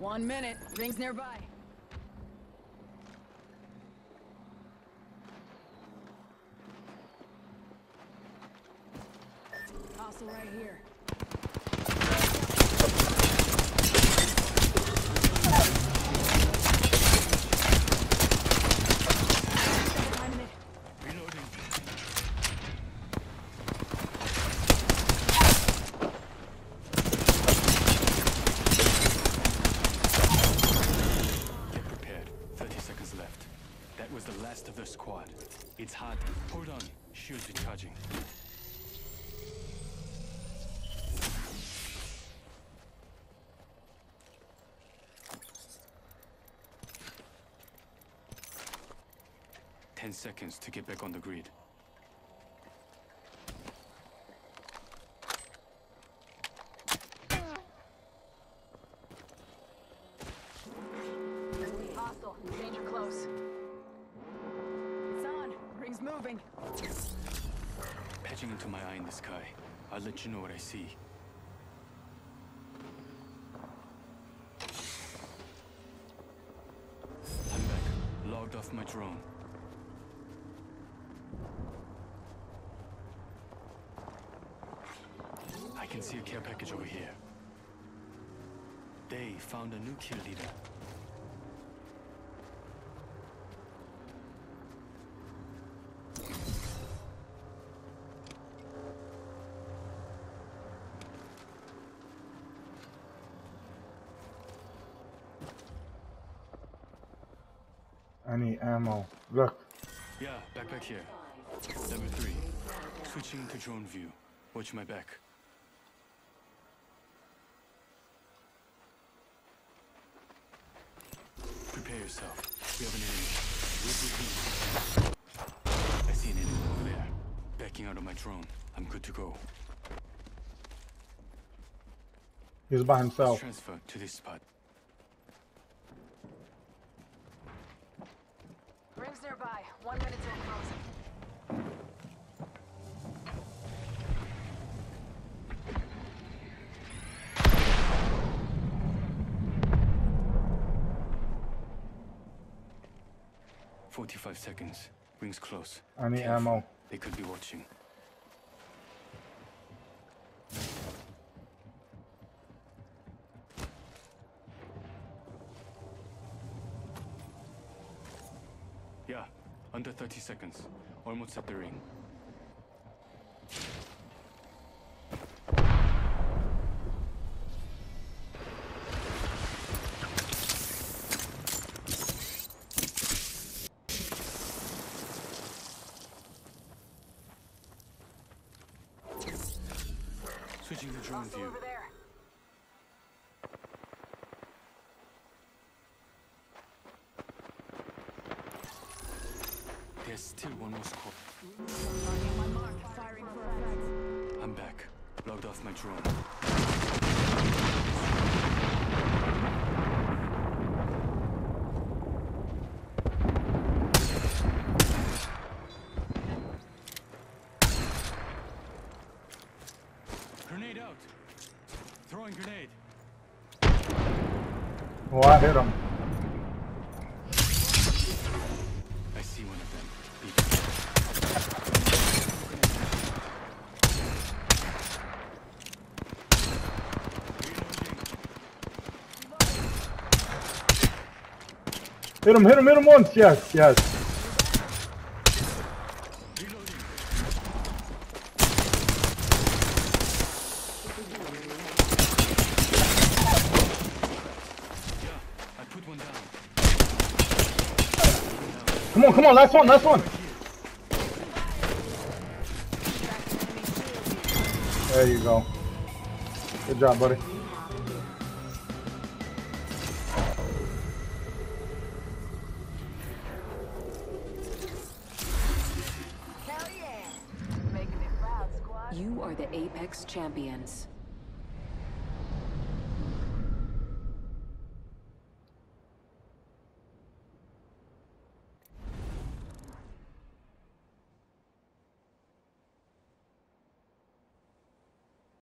One minute. Rings nearby. Hostile right here. Behind it. Reloading. Get prepared. 30 seconds left. That was the last of the squad. It's hot. Hold on. Shields recharging. Ten seconds to get back on the grid. Hostile. Danger close. It's on. Ring's moving. Patching into my eye in the sky. I'll let you know what I see. I'm back. Logged off my drone. I can see a care package over here. They found a new kill leader. Need ammo. Look, Yeah, backpack here. Number 3. Switching to drone view. Watch my back. Prepare yourself. We have an enemy. I see an enemy over there. Backing out of my drone. I'm good to go. he's by himself. transfer to this spot. Rings nearby. One minute till closing. Forty-five seconds. Rings close. I need Careful. ammo. They could be watching. Under 30 seconds. Almost at the ring. Switching to drone Hostile view. over there. There's still one more squad. I'm back. Logged off my drone. Grenade out. Throwing grenade. Oh, I hit him. See one of them. Hit him, hit him, hit him once. Yes, yes. Reloading. Yeah, I put one down. Come on, come on. Last one, last one. There you go. Good job, buddy. Hell yeah. Making me proud, squad. You are the Apex champions.